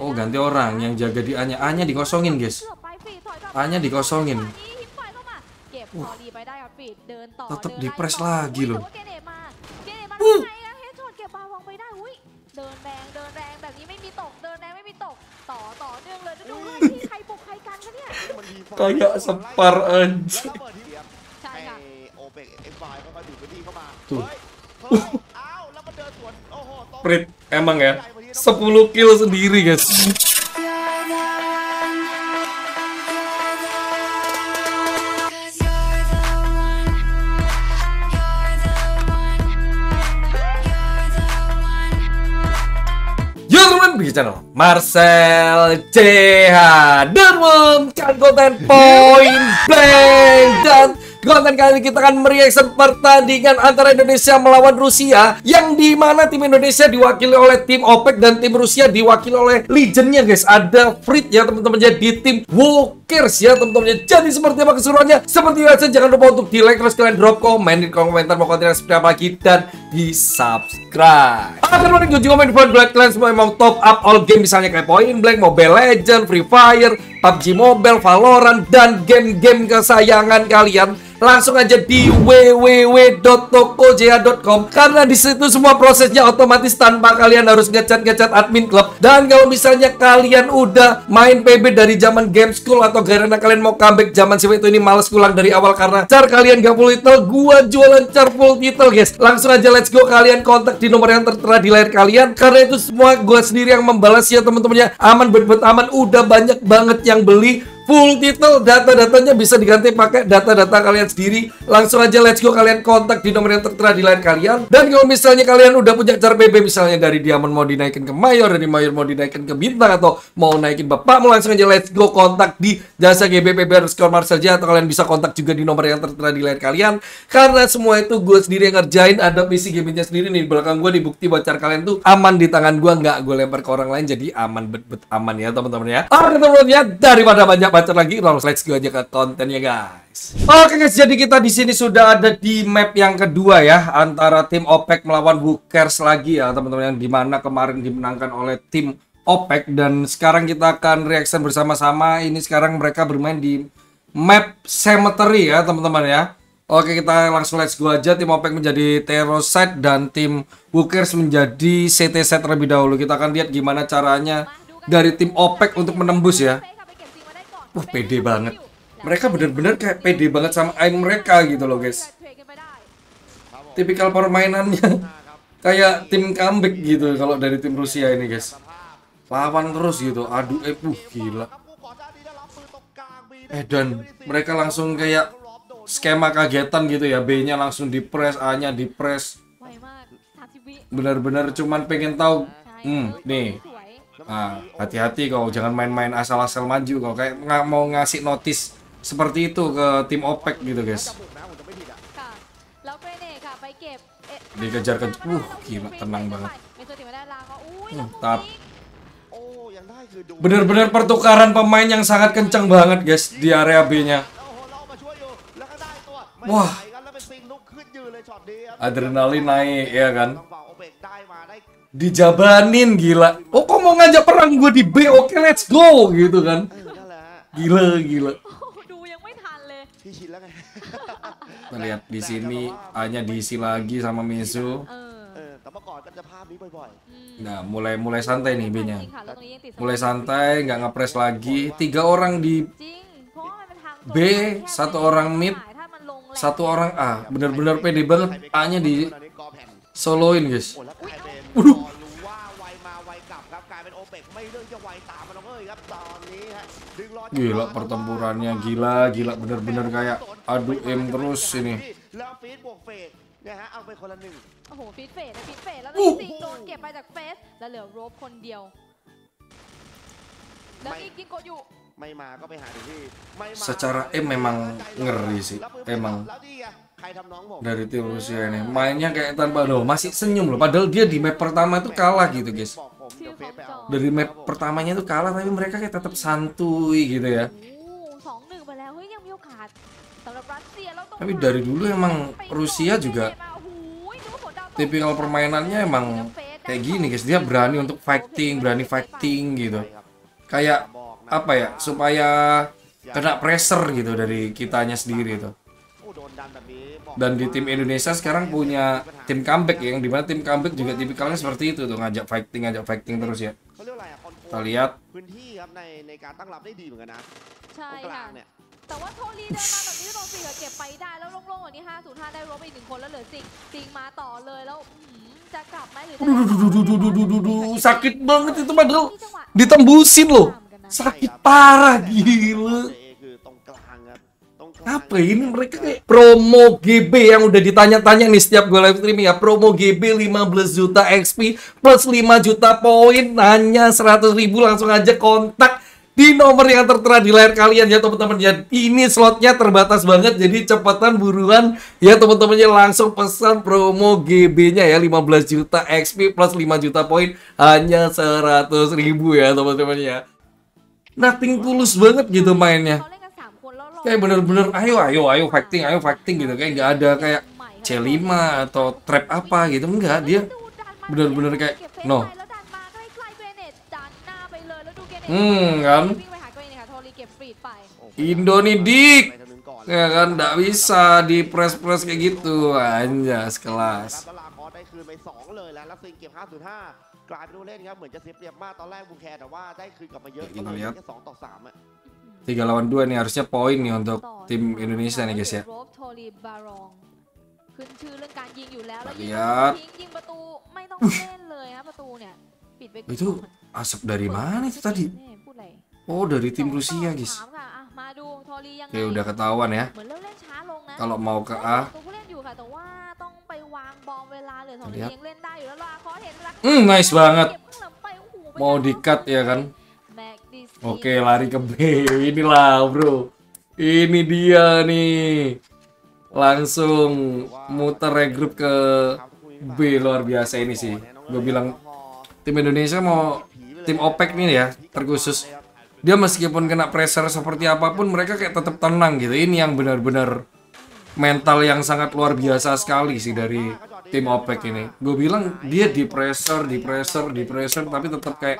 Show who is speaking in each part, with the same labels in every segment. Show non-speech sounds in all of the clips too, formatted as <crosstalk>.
Speaker 1: Oh ganti orang. yang jaga di Anya Anya dikosongin guys. anya dikosongin.
Speaker 2: Uh,
Speaker 1: Tetep di press lagi loh.
Speaker 3: Uh.
Speaker 1: Kayak separ anjing Tuh. Prit, emang ya. 10 kill sendiri guys. Bikin channel Marcel CH Dan mengkan konten point blank. Dan konten kali ini kita akan mereaction pertandingan antara Indonesia melawan Rusia Yang di mana tim Indonesia diwakili oleh tim OPEC dan tim Rusia diwakili oleh legendnya guys Ada Frit ya teman-teman jadi tim Walkers ya teman-teman Jadi seperti apa keseruannya? Seperti biasa jangan lupa untuk di like terus kalian drop komen di kolom komentar mau konten seperti apa lagi dan di subscribe. Akan juga main Point Blank kalian semua yang mau top up all game misalnya kayak Point Blank, Mobile Legend, Free Fire, PUBG Mobile, Valorant dan game-game kesayangan kalian langsung aja di www.tokoja.com karena di situ semua prosesnya otomatis tanpa kalian harus ngecat-ngecat admin klub. Dan kalau misalnya kalian udah main PB dari zaman game school atau karena kalian mau comeback zaman siapa itu ini males pulang dari awal karena car kalian gak full title gua jualan car full title guys. Langsung aja let's go kalian kontak di nomor yang tertera di layar kalian. Karena itu semua gua sendiri yang membalas ya teman-teman ya aman bet-bet aman. Udah banyak banget yang beli full title data-datanya bisa diganti pakai data-data kalian sendiri. Langsung aja let's go kalian kontak di nomor yang tertera di layar kalian. Dan kalau misalnya kalian udah punya car PB misalnya dari diamond mau dinaikin ke mayor dari mayor mau dinaikin ke bintang atau mau naikin bapakmu langsung aja let's go kontak di jasa GB PB underscore Marcel aja atau kalian bisa kontak juga di nomor yang tertera di layar kalian. Karena semua itu gue sendiri yang ngerjain ada PC gamingnya sendiri nih. Belakang gue nih bukti buat car kalian tuh aman di tangan gue nggak gue lempar ke orang lain jadi aman bet-bet aman ya teman-teman ya. Oke teman-teman ya daripada banyak baca lagi langsung let's go aja ke kontennya guys. Oke guys jadi kita di sini sudah ada di map yang kedua ya antara tim OPEC melawan Bookers lagi ya teman-teman yang di mana kemarin dimenangkan oleh tim OPEC. Dan sekarang kita akan reaction bersama-sama. Ini sekarang mereka bermain di map cemetery ya teman-teman ya. Oke kita langsung let's go aja. Tim OPEC menjadi Terosite dan tim Bookers menjadi CT set terlebih dahulu. Kita akan lihat gimana caranya dari tim OPEC untuk menembus ya Wah pede banget. Mereka bener-bener kayak pede banget sama aim mereka gitu loh guys. Tipikal permainannya <laughs> kayak tim comeback gitu kalau dari tim Rusia ini guys. Lawan terus gitu. Aduh eh uh, gila. Eh dan mereka langsung kayak skema kagetan gitu ya. B-nya langsung di press, A-nya di press. Bener-bener cuman pengen tahu. Hmm, nih Ah, hati-hati nah, kau jangan main-main asal-asal maju kau. Kayak nggak mau ngasih notis seperti itu ke tim OPEC gitu guys. Dikejar ke uh gila tenang banget. Hmm,
Speaker 3: Mantap
Speaker 1: bener-bener pertukaran pemain yang sangat kencang banget guys di area
Speaker 3: B nya. Wah.
Speaker 1: Adrenalin naik ya kan? dijabanin gila oh kok mau ngajak perang gue di B oke okay, let's go gitu kan gila gila kita lihat di sini hanya diisi lagi sama Misu nah mulai mulai santai nih
Speaker 2: B nya
Speaker 1: mulai santai nggak ngepres lagi tiga orang di B satu orang mid satu orang A bener-bener pede banget
Speaker 3: A nya di
Speaker 1: soloin guys
Speaker 3: Waduh.
Speaker 1: Gila pertempurannya gila gila bener-bener kayak adu aim terus ini. Secara aim memang ngeri sih, emang dari tim Rusia ini mainnya kayak tanpa loh masih senyum loh padahal dia di map pertama itu kalah gitu guys dari map pertamanya itu kalah tapi mereka kayak tetap santuy gitu ya. Tapi dari dulu emang Rusia juga tipikal permainannya emang kayak gini guys. Dia berani untuk fighting berani fighting gitu. Kayak apa ya supaya kena pressure gitu dari kitanya sendiri tuh dan di tim Indonesia sekarang punya tim comeback ya, yang di mana tim comeback juga tipikalnya seperti itu tuh. Ngajak fighting ngajak fighting terus ya. Kita lihat. Sakit banget itu padahal ditembusin loh. Sakit parah gila apa ini mereka kayak promo GB yang udah ditanya-tanya nih setiap gue live streaming ya. Promo GB 15 juta XP plus 5 juta poin. Hanya 100 ribu langsung aja kontak di nomor yang tertera di layar kalian ya teman-teman. Ya ini slotnya terbatas banget jadi cepetan buruan. Ya teman-temannya langsung pesan promo GB-nya ya 15 juta XP plus 5 juta poin. Hanya 100 ribu ya teman-teman ya. Nothing tulus banget gitu mainnya kayak bener-bener hmm. ayo ayo ayo hmm. fighting ayo fighting gitu kayak nggak ada kayak C5 atau trap apa gitu enggak. Dia bener-bener kayak no. Hmm kan?
Speaker 3: Indonidik
Speaker 1: ya kan nggak bisa di press press kayak gitu.
Speaker 3: Aja sekelas กลายเป็นผู้เล่นครับเหมือนจะเสียเปรียบมากตอนแรกบูแคร์แต่ว่าได้คืนกลับมาเยอะก็เลยแค่สองต่อสามอ่ะ
Speaker 1: 3 lawan 2 nih harusnya poin nih untuk tim Indonesia nih guys ya.
Speaker 2: Lihat. <laughs>
Speaker 1: Itu asap dari mana itu tadi? Oh, dari tim Rusia, guys. Oke, udah ketahuan ya. Kalau mau ke A.
Speaker 2: Lihat.
Speaker 1: Hmm, nice banget. Mau dikat ya kan? Oke, lari ke B. Inilah, Bro. Ini dia nih. Langsung muter regroup ke B luar biasa ini sih. Gue bilang tim Indonesia mau tim OPEC nih ya, terkhusus. Dia meskipun kena pressure seperti apa pun mereka kayak tetap tenang gitu. Ini yang benar-benar mental yang sangat luar biasa sekali sih dari tim OPEC ini. Gue bilang dia di pressure, di pressure, di pressure tapi tetap kayak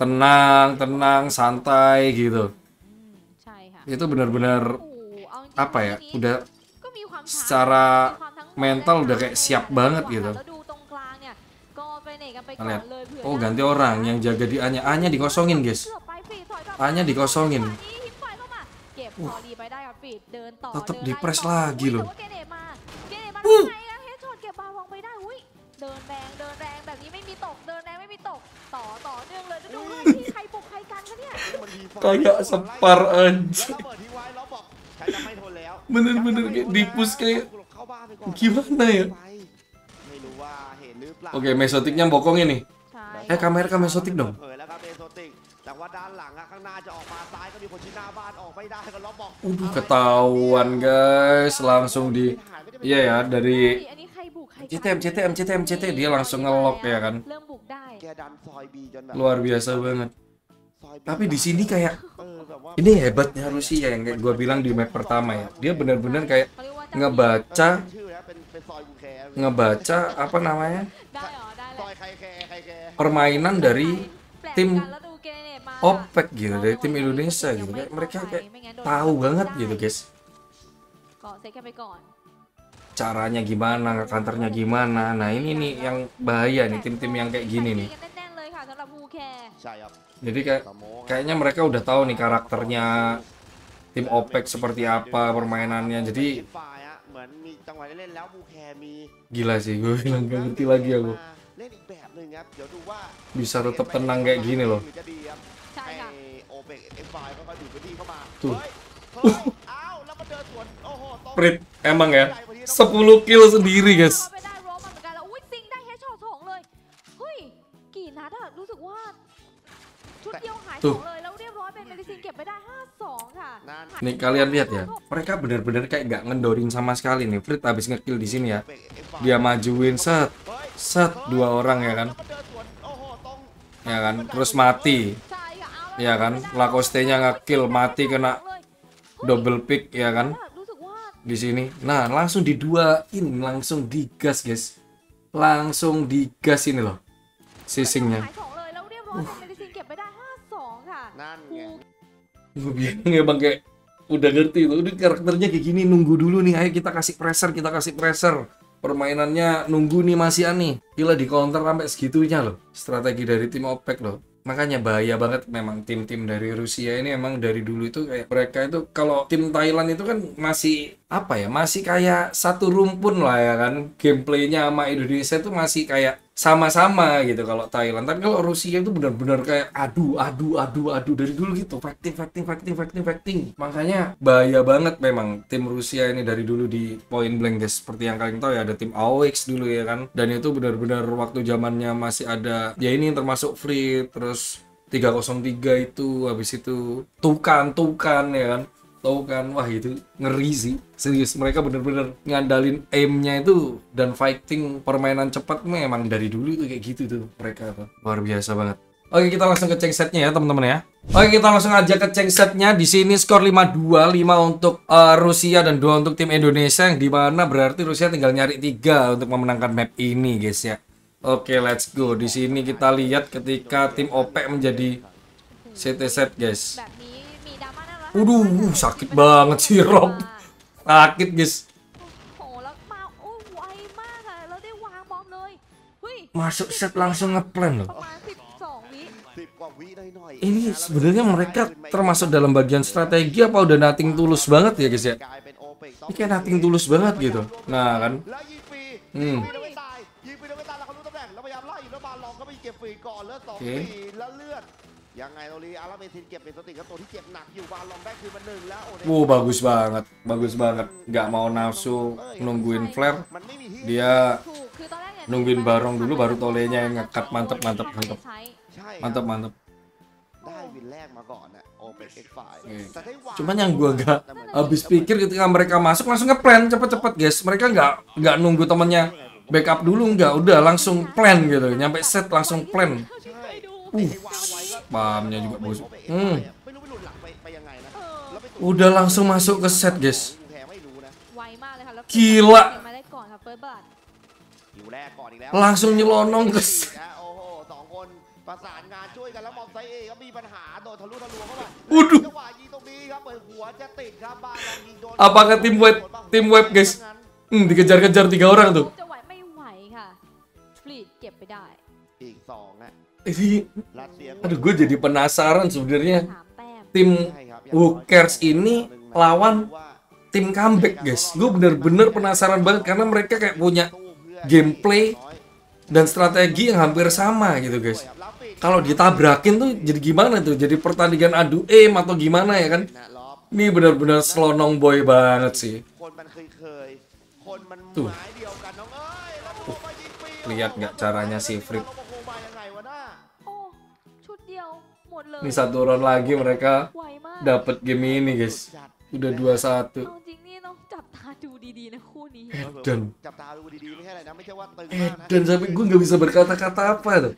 Speaker 1: tenang tenang santai gitu. Itu benar-benar apa ya udah secara mental udah kayak siap banget gitu. Lihat. Oh ganti orang. Yang jaga di Anya Anya dikosongin guys. Anya dikosongin.
Speaker 2: Uh,
Speaker 1: tetap di press lagi loh.
Speaker 2: uh. ต่
Speaker 1: อ
Speaker 2: ต่อเนื่องเลยจะดูลูกที่ใครปลุกใครกันคะเนี่ย?
Speaker 1: Kayak separ bener-bener kayak dipus kayak gimana ya? oke mesotiknya
Speaker 2: bokong ini.
Speaker 1: Eh kamera kamera mesotik dong. Udah ketahuan guys. Langsung di iya ya dari CTM, CTM, CTM, CTM. Dia langsung ngelok ya kan. Luar biasa banget. Tapi di sini kayak ini hebatnya Rusia yang gue bilang di map pertama ya. Dia benar-benar kayak ngebaca ngebaca apa namanya permainan dari tim OPEC gitu dari tim Indonesia gitu mereka kayak tahu banget gitu guys caranya gimana, kantornya gimana. Nah ini nih yang bahaya nih tim-tim yang kayak gini nih. Jadi kayak kayaknya mereka udah tahu nih karakternya tim OPEC seperti apa permainannya. Jadi gila sih gue bilang gak ngerti lagi aku. Bisa tetap tenang kayak gini loh. Tuh. <laughs> Prit emang ya. 10 kill sendiri guys. Tuh,
Speaker 3: nah,
Speaker 1: Nih kalian lihat ya, mereka bener-bener kayak nggak ngendorin sama sekali nih. Frit habis ngekill di sini ya, dia majuin set, set dua orang ya kan, ya kan, terus mati, ya kan, Lakostenya ngekill mati kena double pick ya kan, di sini. Nah, langsung di dua diduain, langsung digas, guys. Langsung digas ini loh. Sisingnya.
Speaker 3: Uh.
Speaker 1: Gue bilang ya bang kayak udah ngerti loh. Udah karakternya kayak gini nunggu dulu nih. Ayo kita kasih pressure, kita kasih pressure. Permainannya nunggu nih masih aneh. Gila di counter sampai segitunya loh. Strategi dari tim OPEC loh makanya bahaya banget memang tim-tim dari Rusia ini emang dari dulu itu kayak mereka itu kalau tim Thailand itu kan masih apa ya masih kayak satu rumpun lah ya kan. Gameplaynya sama Indonesia itu masih kayak sama-sama gitu kalau Thailand. Tapi kalau Rusia itu benar-benar kayak adu adu adu adu. Dari dulu gitu fighting fighting fighting fighting fighting. Makanya bahaya banget memang tim Rusia ini dari dulu di point blank guys. Seperti yang kalian tahu ya ada tim AOX dulu ya kan. Dan itu benar-benar waktu zamannya masih ada ya ini termasuk free terus 303 itu habis itu tukan tukan ya kan tahu kan wah itu ngeri sih serius mereka bener-bener ngandalin aimnya itu dan fighting permainan cepat memang dari dulu itu kayak gitu tuh mereka tuh luar biasa banget Oke kita langsung ke ceng setnya ya teman-teman ya. Oke kita langsung aja ke ceng setnya di sini skor 5-2 5 untuk eh, Rusia dan 2 untuk tim Indonesia yang di mana berarti Rusia tinggal nyari 3 untuk memenangkan map ini guys ya. Oke let's go di sini kita lihat ketika tim OPEC menjadi CT set guys. Waduh, uh, sakit banget sih Rob. Sakit, guys. Masuk set langsung ngeplan loh. Ini sebenarnya mereka termasuk dalam bagian strategi apa udah nating tulus banget ya guys ya? Ini kayak nating tulus banget gitu. Nah kan.
Speaker 3: Hmm. Oke. Okay. ยิงฟรี
Speaker 1: อืม
Speaker 3: ยิงฟรีแล้วไม่ตายยิงฟรีแล้วไม่ตายแล้วเขารู้ตำแหน่งแล้วพยายามไล่แล้วบาลองก็ไปเก็บฟรีก่อนเลือดสอง
Speaker 1: โอเค
Speaker 3: ฟรีแล้วเลือดยังไงตรงนี้อาราเมซินเก็บเป็นสติครับตัวที่เจ็บหนักอยู่บาลองได้คืนมาหนึ่งแล้วโอ้ได้
Speaker 1: Wow bagus banget, bagus banget. Nggak mau nafsu nungguin flare.
Speaker 3: มันไม่มีที่
Speaker 1: Dia
Speaker 2: ถูกคือตอนแรกเนี่ย
Speaker 1: nungguin barong dulu baru tolenya yang ngekat mantep mantep mantep.
Speaker 2: ใช้
Speaker 3: ใช่ครับ
Speaker 1: Mantap mantap.
Speaker 3: ได้วินแรกมาก่อนนะโอเปกเอ็กไฟ
Speaker 1: Oke.
Speaker 3: แต่ได้วาง
Speaker 1: Cuman yang gua nggak
Speaker 3: แต่เหมือน
Speaker 1: habis pikir ketika mereka masuk langsung ngeplan cepet-cepet guys. Mereka nggak nggak nunggu temennya backup dulu nggak, udah langsung plan gitu. Nyampe set langsung plan.
Speaker 3: ใ spamnya
Speaker 1: juga bagus hmm. udah langsung masuk ke set guys gila langsung nyelonong ke
Speaker 3: set
Speaker 1: Apakah tim web tim web guys? Hmm, dikejar-kejar tiga orang tuh. Ini, aduh gue jadi penasaran sebenarnya tim Who Cares ini lawan tim comeback guys. Gue bener-bener penasaran banget karena mereka kayak punya gameplay dan strategi yang hampir sama gitu guys. Kalau ditabrakin tuh jadi gimana tuh? Jadi pertandingan adu aim atau gimana ya kan? Ini bener-bener slonong boy banget sih. Tuh.
Speaker 3: Uh,
Speaker 1: lihat nggak caranya si
Speaker 2: Frit
Speaker 1: Ini satu round lagi mereka dapat game ini guys. Udah 2-1.
Speaker 3: Eden.
Speaker 1: Eden sampai gue nggak bisa berkata-kata apa tuh.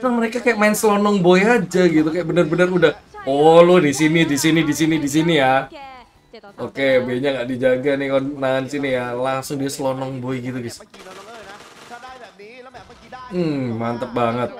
Speaker 1: Nah, mereka kayak main selonong boy aja gitu kayak benar-benar udah oh lo di sini di sini di sini di sini ya. Oke, okay, B-nya nggak dijaga nih nahan sini ya. Langsung dia selonong boy gitu guys. Hmm, mantep banget.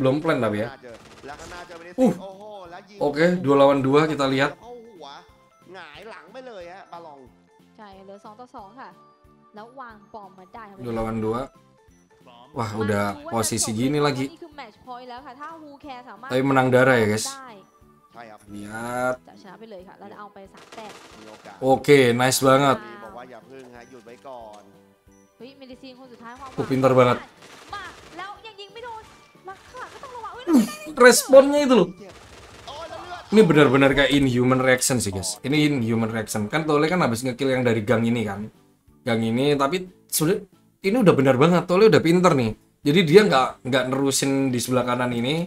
Speaker 1: belum plan tapi ya. Uh, oke, okay, dua lawan dua kita lihat. Dua lawan dua. Wah, udah posisi gini lagi. Tapi menang darah ya, guys. Lihat. Oke, okay, nice banget.
Speaker 2: Uh,
Speaker 1: pintar banget responnya itu loh. Ini benar-benar kayak inhuman reaction sih guys. Ini inhuman reaction. Kan Tole kan habis ngekill yang dari gang ini kan. Gang ini tapi sulit. ini udah benar banget. Tole udah pinter nih. Jadi dia nggak nggak nerusin di sebelah kanan ini.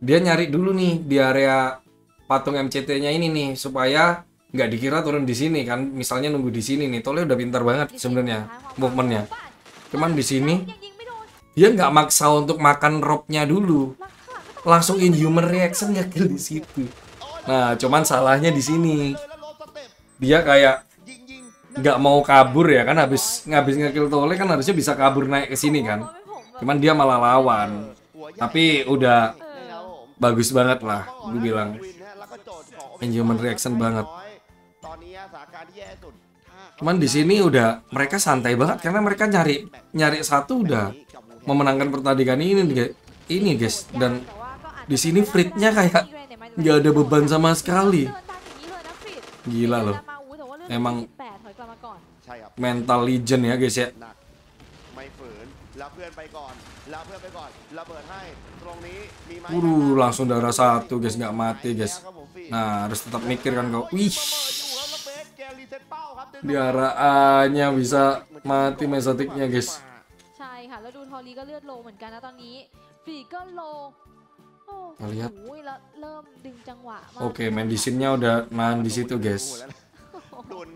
Speaker 1: Dia nyari dulu nih di area patung MCT-nya ini nih supaya nggak dikira turun di sini kan. Misalnya nunggu di sini nih. Tole udah pinter banget sebenarnya movementnya. Cuman di sini dia nggak maksa untuk makan robnya dulu. Langsung in human reaction ya di situ. Nah cuman salahnya di sini. Dia kayak nggak mau kabur ya kan habis ngabis ngekill tole kan harusnya bisa kabur naik ke sini kan. Cuman dia malah lawan. Tapi udah bagus banget lah gue bilang.
Speaker 3: In
Speaker 1: human reaction banget. Cuman di sini udah mereka santai banget karena mereka nyari nyari satu udah memenangkan pertandingan ini nih, ini guys dan
Speaker 2: แต่ว่าก็อาจจะ
Speaker 1: di sini Fritnya kayak nggak ada beban sama sekali.
Speaker 2: เดินตามอย่างนี้เลยนะฟริต
Speaker 1: Gila loh.
Speaker 2: มาอู้แต่ว่าเลือด
Speaker 1: Emang
Speaker 2: 28ถอยกลับมาก่อน
Speaker 3: ใช่ครับ
Speaker 1: mental legend ya guys ya.
Speaker 3: หนักไม่ฝืนแล้วเพื่อนไปก่อนแล้วเพื่อนไปก่อนระเบิดให้ตรงนี้มีไหม
Speaker 1: Uh, langsung darah satu guys nggak mati guys.
Speaker 3: ครับผมฟี่
Speaker 1: Nah harus tetap mikir kan kau. Wih,
Speaker 3: ระเบิดอยู่ครับแล้วเบสแกรีเซ็ตเป้าครับดึง
Speaker 1: di arah A-nya bisa mati mesotiknya guys.
Speaker 2: ใช่ค่ะ แล้วดูทอรีก็เลือดโลเหมือนกันนะตอนนี้ฟรีก็โลโอ้
Speaker 1: Kita lihat.
Speaker 2: โหแล้วเริ่มดึงจังหวะมาก
Speaker 1: Oke, medicinnya udah nahan di situ guys.
Speaker 3: ทุน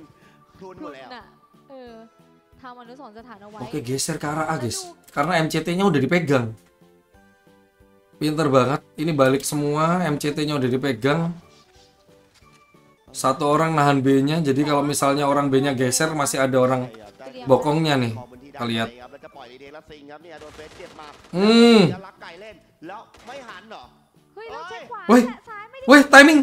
Speaker 3: ทุนหม
Speaker 2: คุ
Speaker 3: ด
Speaker 2: ณ
Speaker 3: แล้ว
Speaker 2: น่ะเออทำอนุสรณ์สถานเอาไว้
Speaker 1: Oke geser ke arah A guys. Karena MCT-nya udah dipegang. Pinter banget. Ini balik semua. MCT-nya udah dipegang. Satu orang nahan B-nya. Jadi kalau misalnya orang B-nya geser masih ada orang bokongnya nih. Kita lihat.
Speaker 3: แล้วจะปล่อยลีเดงแล้วซิงครับเนี่ยโดนเบสเจ็บมา
Speaker 1: Hmm.
Speaker 3: จะลักไก่เล่นแล้วไม่หันเหรอ
Speaker 2: เฮ้ยแล้วเช็คขวา
Speaker 1: เฮ้ย
Speaker 2: แตะซ้ายไม่ได้
Speaker 1: Weh, timing.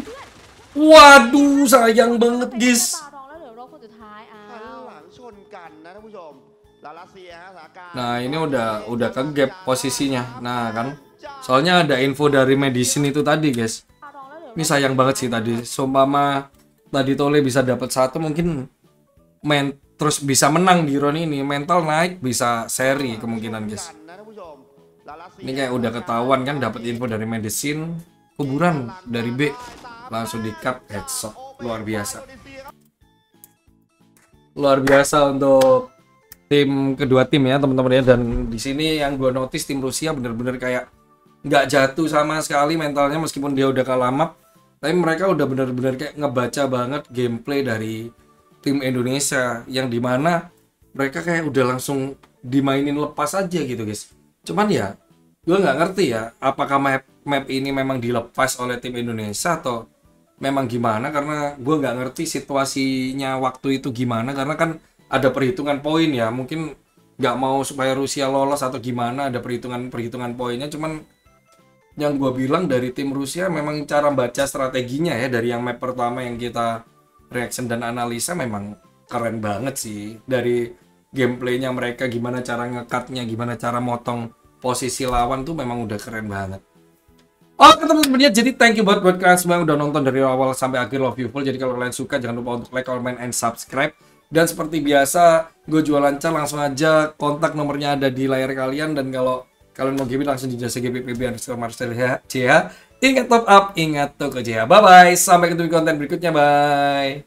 Speaker 1: Waduh, sayang banget guys.
Speaker 2: บาดองแล้วเหลือรอบคนสุดท้ายอ้า
Speaker 3: หัน
Speaker 2: ว
Speaker 3: หลังชนกันนะท่านผู้ชมลาลาเซียฮะสถานการณ์
Speaker 1: Nah, ini udah udah ke gap posisinya. Nah, kan. Soalnya ada info dari medicine itu tadi, guys.
Speaker 2: บาดองแล้วเหลือ
Speaker 1: Ini sayang banget sih tadi. Sumpama tadi Tole bisa dapat satu mungkin main terus bisa menang di round ini mental naik bisa seri kemungkinan guys. Ini kayak udah ketahuan kan dapat info dari medicine kuburan dari B. Langsung di cut headshot. Luar biasa. Luar biasa untuk tim kedua tim ya teman-teman ya. Dan di sini yang gua notice tim Rusia bener-bener kayak nggak jatuh sama sekali mentalnya meskipun dia udah kalah map. Tapi mereka udah bener-bener kayak ngebaca banget gameplay dari tim Indonesia yang di mana mereka kayak udah langsung dimainin lepas aja gitu guys. Cuman ya gue nggak ngerti ya apakah map map ini memang dilepas oleh tim Indonesia atau memang gimana? Karena gue nggak ngerti situasinya waktu itu gimana. Karena kan ada perhitungan poin ya. Mungkin nggak mau supaya Rusia lolos atau gimana ada perhitungan perhitungan poinnya. Cuman yang gue bilang dari tim Rusia memang cara baca strateginya ya dari yang map pertama yang kita reaction dan analisa memang keren banget sih dari gameplaynya mereka gimana cara ngekatnya gimana cara motong posisi lawan tuh memang udah keren banget Oke teman-teman ya, jadi thank you buat buat kalian semua yang udah nonton dari awal sampai akhir Love You Full. Jadi kalau kalian suka jangan lupa untuk like, comment, and subscribe. Dan seperti biasa, gue jualan car langsung aja kontak nomornya ada di layar kalian. Dan kalau kalian mau GB langsung di jasa GPPB underscore Marcel CH. Ingat top up, ingat toko CH. Bye-bye, sampai ketemu di konten berikutnya, bye.